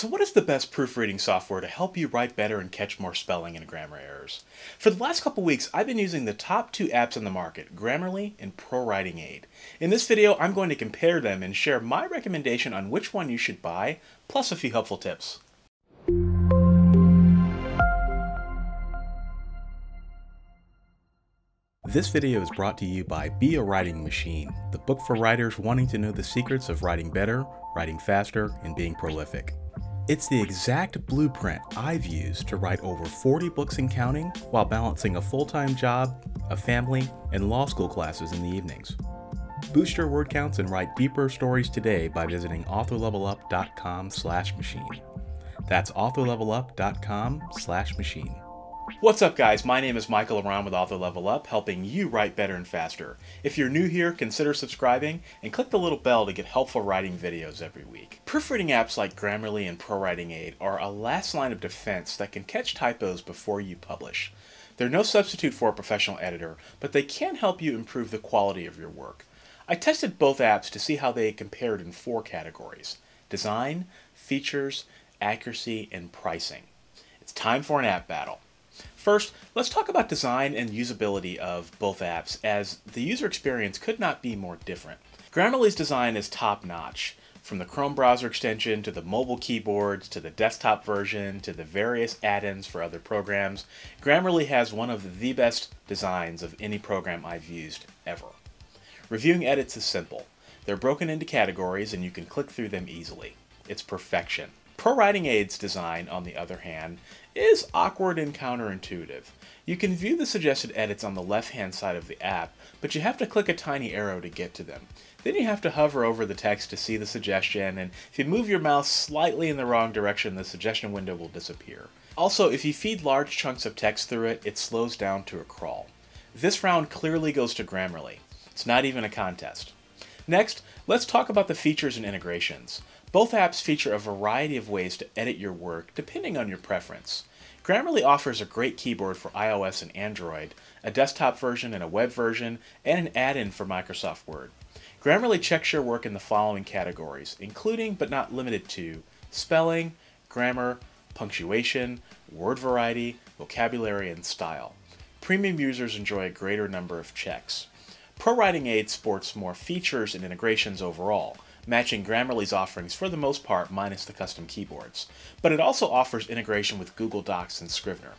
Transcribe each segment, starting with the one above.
So what is the best proofreading software to help you write better and catch more spelling and grammar errors? For the last couple weeks, I've been using the top two apps on the market, Grammarly and ProWritingAid. In this video, I'm going to compare them and share my recommendation on which one you should buy, plus a few helpful tips. This video is brought to you by Be a Writing Machine, the book for writers wanting to know the secrets of writing better, writing faster, and being prolific. It's the exact blueprint I've used to write over 40 books and counting while balancing a full-time job, a family, and law school classes in the evenings. Boost your word counts and write deeper stories today by visiting authorlevelup.com slash machine. That's authorlevelup.com slash machine. What's up guys, my name is Michael La Ronn with Author Level Up, helping you write better and faster. If you're new here, consider subscribing and click the little bell to get helpful writing videos every week. Proofreading apps like Grammarly and ProWriting Aid are a last line of defense that can catch typos before you publish. They're no substitute for a professional editor, but they can help you improve the quality of your work. I tested both apps to see how they compared in four categories. Design, features, accuracy, and pricing. It's time for an app battle. First, let's talk about design and usability of both apps, as the user experience could not be more different. Grammarly's design is top notch. From the Chrome browser extension to the mobile keyboards to the desktop version to the various add ins for other programs, Grammarly has one of the best designs of any program I've used ever. Reviewing edits is simple. They're broken into categories and you can click through them easily. It's perfection. ProWritingAid's design, on the other hand, is awkward and counterintuitive. You can view the suggested edits on the left-hand side of the app, but you have to click a tiny arrow to get to them. Then you have to hover over the text to see the suggestion, and if you move your mouse slightly in the wrong direction, the suggestion window will disappear. Also, if you feed large chunks of text through it, it slows down to a crawl. This round clearly goes to Grammarly. It's not even a contest. Next, let's talk about the features and integrations. Both apps feature a variety of ways to edit your work depending on your preference. Grammarly offers a great keyboard for iOS and Android, a desktop version and a web version, and an add-in for Microsoft Word. Grammarly checks your work in the following categories, including but not limited to spelling, grammar, punctuation, word variety, vocabulary, and style. Premium users enjoy a greater number of checks. ProWritingAid sports more features and integrations overall, matching Grammarly's offerings for the most part minus the custom keyboards, but it also offers integration with Google Docs and Scrivener.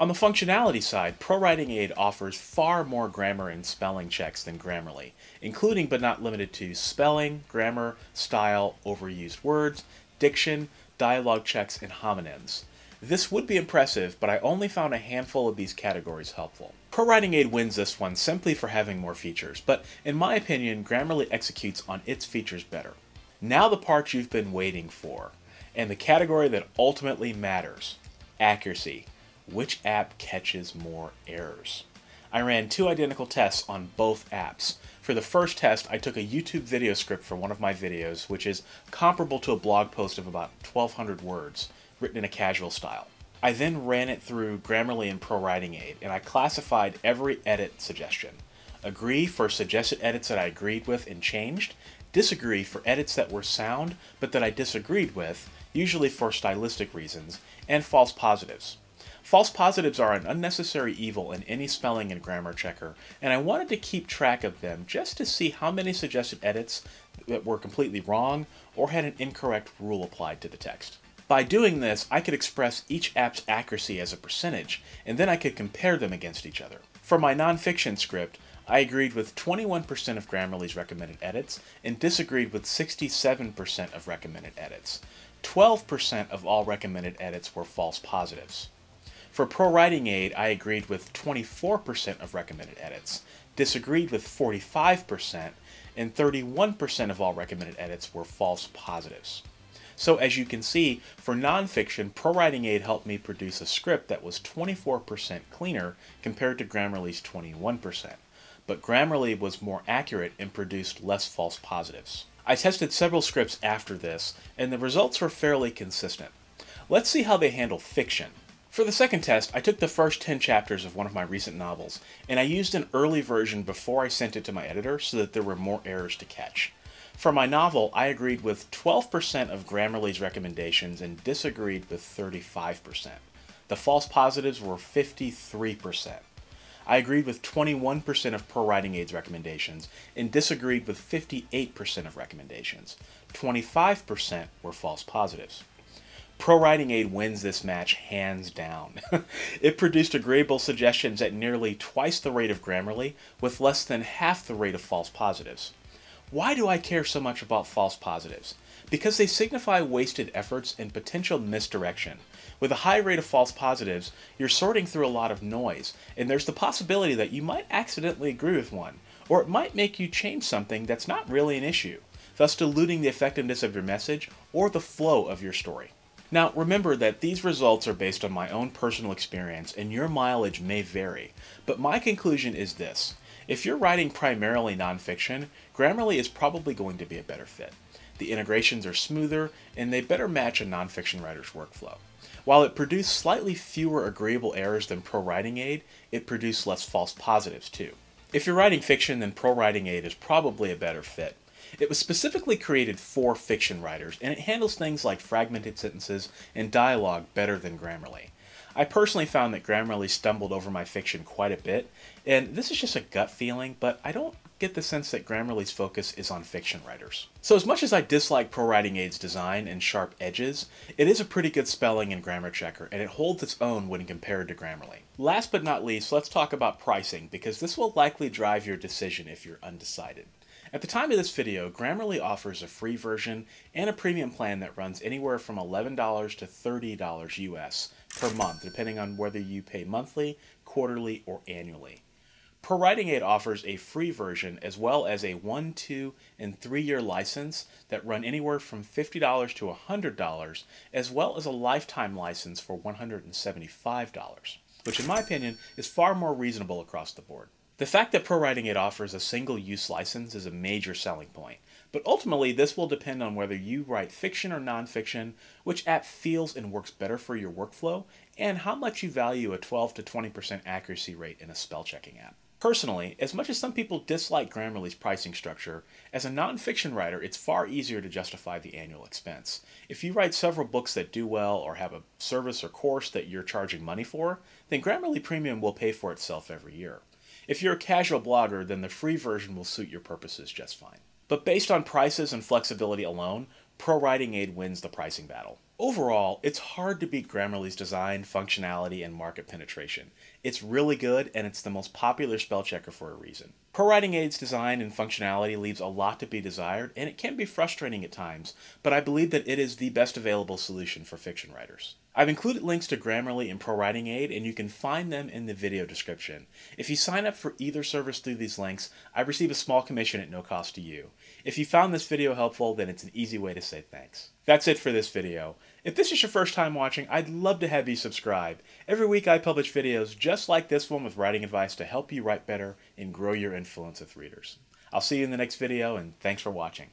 On the functionality side, ProWritingAid offers far more grammar and spelling checks than Grammarly, including but not limited to spelling, grammar, style, overused words, diction, dialogue checks, and homonyms. This would be impressive, but I only found a handful of these categories helpful. ProWritingAid wins this one simply for having more features, but in my opinion, Grammarly executes on its features better. Now the part you've been waiting for, and the category that ultimately matters, accuracy. Which app catches more errors? I ran two identical tests on both apps. For the first test, I took a YouTube video script for one of my videos, which is comparable to a blog post of about 1200 words, written in a casual style. I then ran it through Grammarly and ProWritingAid, and I classified every edit suggestion. Agree for suggested edits that I agreed with and changed, disagree for edits that were sound but that I disagreed with, usually for stylistic reasons, and false positives. False positives are an unnecessary evil in any spelling and grammar checker, and I wanted to keep track of them just to see how many suggested edits that were completely wrong or had an incorrect rule applied to the text. By doing this, I could express each app's accuracy as a percentage, and then I could compare them against each other. For my nonfiction script, I agreed with 21% of Grammarly's recommended edits and disagreed with 67% of recommended edits. 12% of all recommended edits were false positives. For ProWritingAid, I agreed with 24% of recommended edits, disagreed with 45%, and 31% of all recommended edits were false positives. So as you can see, for nonfiction, ProWritingAid helped me produce a script that was 24% cleaner compared to Grammarly's 21%. But Grammarly was more accurate and produced less false positives. I tested several scripts after this, and the results were fairly consistent. Let's see how they handle fiction. For the second test, I took the first 10 chapters of one of my recent novels, and I used an early version before I sent it to my editor so that there were more errors to catch. For my novel, I agreed with 12% of Grammarly's recommendations and disagreed with 35%. The false positives were 53%. I agreed with 21% of Pro Writing Aid's recommendations and disagreed with 58% of recommendations. 25% were false positives. Pro Writing Aid wins this match hands down. it produced agreeable suggestions at nearly twice the rate of Grammarly, with less than half the rate of false positives. Why do I care so much about false positives? Because they signify wasted efforts and potential misdirection. With a high rate of false positives, you're sorting through a lot of noise, and there's the possibility that you might accidentally agree with one, or it might make you change something that's not really an issue, thus diluting the effectiveness of your message or the flow of your story. Now, remember that these results are based on my own personal experience and your mileage may vary, but my conclusion is this. If you're writing primarily nonfiction, Grammarly is probably going to be a better fit. The integrations are smoother, and they better match a nonfiction writer's workflow. While it produced slightly fewer agreeable errors than Pro Writing Aid, it produced less false positives too. If you're writing fiction, then Pro Writing Aid is probably a better fit. It was specifically created for fiction writers, and it handles things like fragmented sentences and dialogue better than Grammarly. I personally found that Grammarly stumbled over my fiction quite a bit, and this is just a gut feeling, but I don't get the sense that Grammarly's focus is on fiction writers. So as much as I dislike Pro Writing Aid's design and sharp edges, it is a pretty good spelling and grammar checker, and it holds its own when compared to Grammarly. Last but not least, let's talk about pricing, because this will likely drive your decision if you're undecided. At the time of this video, Grammarly offers a free version and a premium plan that runs anywhere from $11 to $30 US per month, depending on whether you pay monthly, quarterly, or annually. Pro Writing Aid offers a free version as well as a 1, 2, and 3 year license that run anywhere from $50 to $100, as well as a lifetime license for $175, which in my opinion is far more reasonable across the board. The fact that Pro Writing Aid offers a single use license is a major selling point, but ultimately this will depend on whether you write fiction or nonfiction, which app feels and works better for your workflow, and how much you value a 12 to 20% accuracy rate in a spell checking app. Personally, as much as some people dislike Grammarly's pricing structure, as a nonfiction writer, it's far easier to justify the annual expense. If you write several books that do well or have a service or course that you're charging money for, then Grammarly Premium will pay for itself every year. If you're a casual blogger, then the free version will suit your purposes just fine. But based on prices and flexibility alone, Pro Writing Aid wins the pricing battle. Overall, it's hard to beat Grammarly's design, functionality, and market penetration. It's really good, and it's the most popular spell checker for a reason. Pro Writing Aid's design and functionality leaves a lot to be desired, and it can be frustrating at times, but I believe that it is the best available solution for fiction writers. I've included links to Grammarly and Pro Writing Aid, and you can find them in the video description. If you sign up for either service through these links, I receive a small commission at no cost to you. If you found this video helpful, then it's an easy way to say thanks. That's it for this video. If this is your first time watching, I'd love to have you subscribe. Every week I publish videos just like this one with writing advice to help you write better and grow your influence with readers. I'll see you in the next video, and thanks for watching.